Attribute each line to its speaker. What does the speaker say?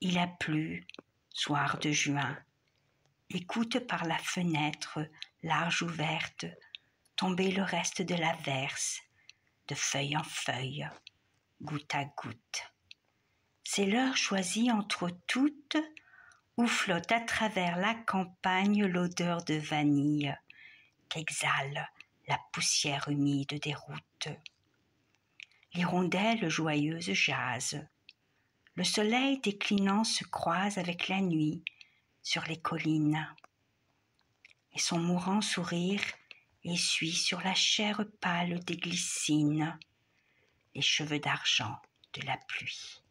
Speaker 1: Il a plu, soir de juin. Écoute par la fenêtre large ouverte tomber le reste de la verse, de feuille en feuille, goutte à goutte. C'est l'heure choisie entre toutes où flotte à travers la campagne l'odeur de vanille qu'exhale la poussière humide des routes. L'hirondelle joyeuse jase. Le soleil déclinant se croise avec la nuit sur les collines. Et son mourant sourire essuie sur la chair pâle des glycines les cheveux d'argent de la pluie.